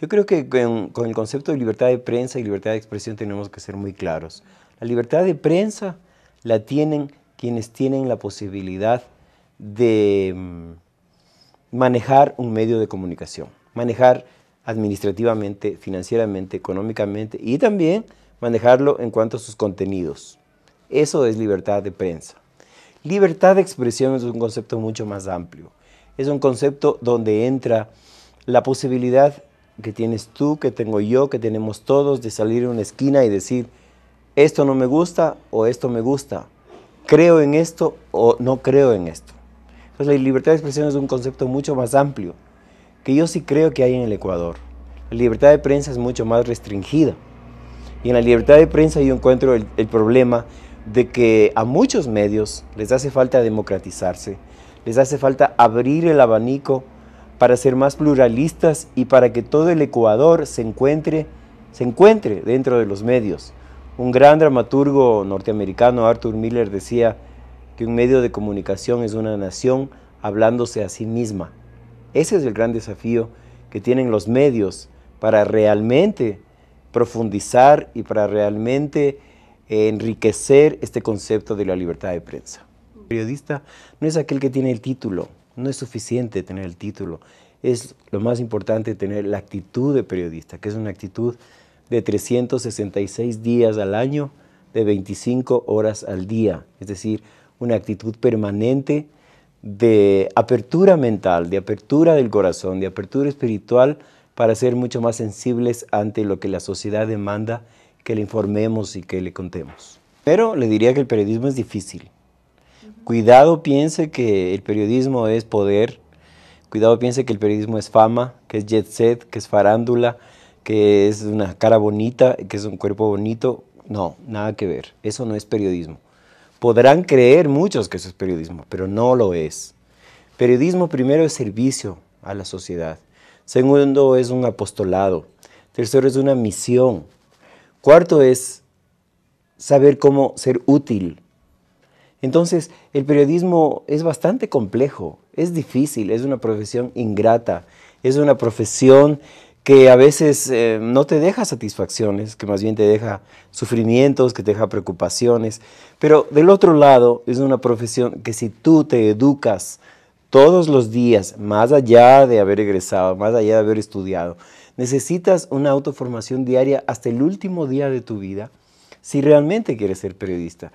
Yo creo que con, el concepto de libertad de prensa y libertad de expresión tenemos que ser muy claros. La libertad de prensa la tienen quienes tienen la posibilidad de mm, manejar un medio de comunicación, manejar administrativamente, financieramente, económicamente y también manejarlo en cuanto a sus contenidos. Eso es libertad de prensa. Libertad de expresión es un concepto mucho más amplio. Es un concepto donde entra la posibilidad que tienes tú, que tengo yo, que tenemos todos de salir a una esquina y decir, esto no me gusta o esto me gusta, creo en esto o no creo en esto. Entonces la libertad de expresión es un concepto mucho más amplio, que yo sí creo que hay en el Ecuador. La libertad de prensa es mucho más restringida. Y en la libertad de prensa yo encuentro el, el problema de que a muchos medios les hace falta democratizarse, les hace falta abrir el abanico para ser más pluralistas y para que todo el Ecuador se encuentre, se encuentre dentro de los medios. Un gran dramaturgo norteamericano, Arthur Miller, decía que un medio de comunicación es una nación hablándose a sí misma. Ese es el gran desafío que tienen los medios para realmente profundizar y para realmente enriquecer este concepto de la libertad de prensa. El periodista no es aquel que tiene el título, no es suficiente tener el título, es lo más importante tener la actitud de periodista, que es una actitud de 366 días al año, de 25 horas al día, es decir, una actitud permanente de apertura mental, de apertura del corazón, de apertura espiritual para ser mucho más sensibles ante lo que la sociedad demanda que le informemos y que le contemos. Pero le diría que el periodismo es difícil, Cuidado piense que el periodismo es poder, cuidado piense que el periodismo es fama, que es jet set, que es farándula, que es una cara bonita, que es un cuerpo bonito. No, nada que ver. Eso no es periodismo. Podrán creer muchos que eso es periodismo, pero no lo es. Periodismo primero es servicio a la sociedad. Segundo es un apostolado. Tercero es una misión. Cuarto es saber cómo ser útil entonces, el periodismo es bastante complejo, es difícil, es una profesión ingrata, es una profesión que a veces eh, no te deja satisfacciones, que más bien te deja sufrimientos, que te deja preocupaciones. Pero del otro lado, es una profesión que si tú te educas todos los días, más allá de haber egresado, más allá de haber estudiado, necesitas una autoformación diaria hasta el último día de tu vida si realmente quieres ser periodista.